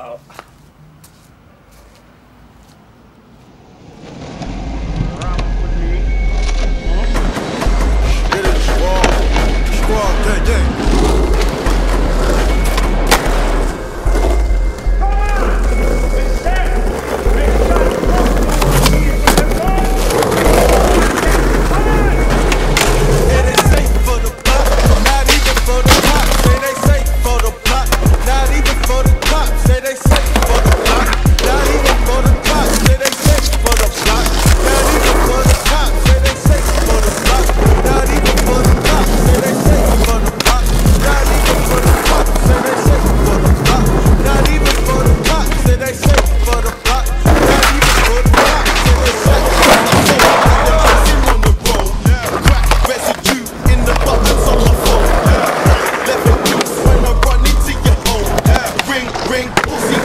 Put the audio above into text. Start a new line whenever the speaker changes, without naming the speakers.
Oh.
Bem,